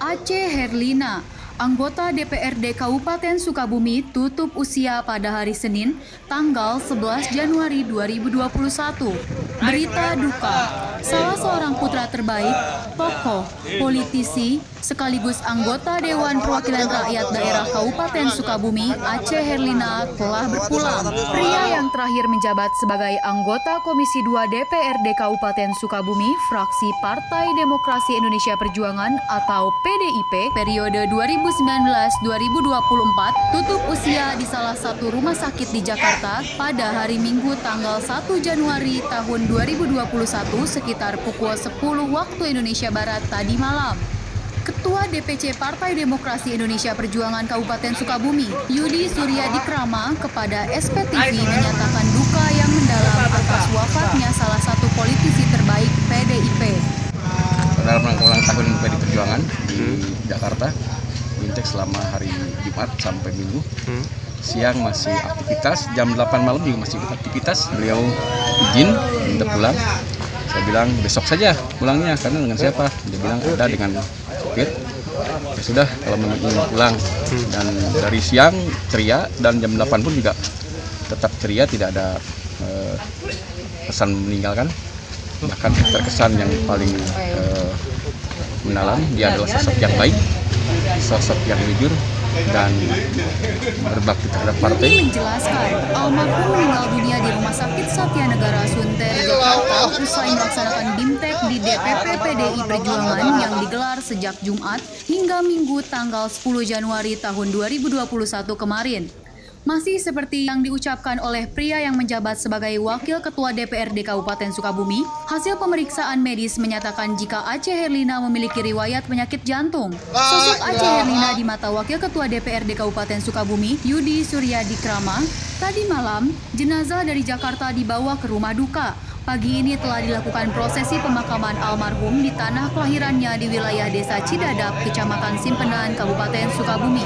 Aceh Herlina, anggota DPRD Kabupaten Sukabumi tutup usia pada hari Senin, tanggal 11 Januari 2021. Berita duka, salah seorang putra terbaik, tokoh, politisi, sekaligus anggota Dewan Perwakilan Rakyat Daerah Kabupaten Sukabumi, Aceh Herlina, telah berpulang. Pria yang terakhir menjabat sebagai anggota Komisi 2 DPRD Kabupaten Sukabumi, fraksi Partai Demokrasi Indonesia Perjuangan atau PDIP, periode 2019-2024, tutup usia di salah satu rumah sakit di Jakarta pada hari Minggu tanggal 1 Januari tahun 2021 sekitar pukul 10 waktu Indonesia Barat tadi malam. Ketua DPC Partai Demokrasi Indonesia Perjuangan Kabupaten Sukabumi, Yudi Surya Dikrama, kepada SPTV menyatakan duka yang mendalam atas wafatnya salah satu politisi terbaik PDIP. Dalam rangka ulang tahun PD Perjuangan di Jakarta, Bintek selama hari Jumat sampai Minggu. Siang masih aktivitas, jam 8 malam juga masih aktivitas. Beliau izin minta pulang. Saya bilang besok saja pulangnya karena dengan siapa? Dia bilang ada dengan supir. Ya sudah kalau memang ingin pulang dan dari siang ceria dan jam 8 pun juga tetap ceria tidak ada eh, pesan meninggalkan. Bahkan terkesan yang paling eh, mendalam dia adalah sosok yang baik sosok yang jujur dan berbakti terhadap partai. Yudi menjelaskan, almarhum meninggal dunia di Rumah Sakit Satya Negara Sunter, Jakarta usai melaksanakan Perjuangan yang digelar sejak Jumat hingga Minggu tanggal 10 Januari tahun 2021 kemarin. Masih seperti yang diucapkan oleh pria yang menjabat sebagai Wakil Ketua DPRD Kabupaten Sukabumi, hasil pemeriksaan medis menyatakan jika Aceh Herlina memiliki riwayat penyakit jantung. Sosok Aceh Herlina di mata Wakil Ketua DPRD Kabupaten Sukabumi, Yudi Surya Dikrama, tadi malam jenazah dari Jakarta dibawa ke rumah duka. Pagi ini telah dilakukan prosesi pemakaman almarhum di tanah kelahirannya di wilayah Desa Cidadap, Kecamatan Simpenan, Kabupaten Sukabumi.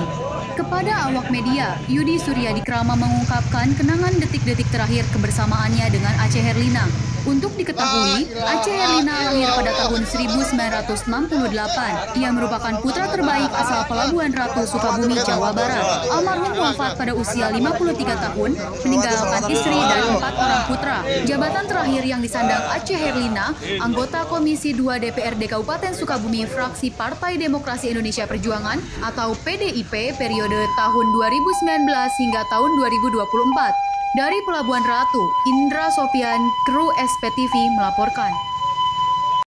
Kepada awak media, Yudi Surya Dikrama mengungkapkan kenangan detik-detik terakhir kebersamaannya dengan Aceh Herlina. Untuk diketahui, Aceh Herlina lahir pada tahun 1968. Ia merupakan putra terbaik asal Pelabuhan Ratu Sukabumi, Jawa Barat. Almarhum wafat pada usia 53 tahun, meninggalkan istri dan empat orang putra. Jabatan terakhir yang disandang Aceh Herlina, anggota Komisi 2 DPRD Kabupaten Sukabumi fraksi Partai Demokrasi Indonesia Perjuangan atau PDIP periode tahun 2019 hingga tahun 2024. Dari Pelabuhan Ratu, Indra Sopian, kru SPTV melaporkan.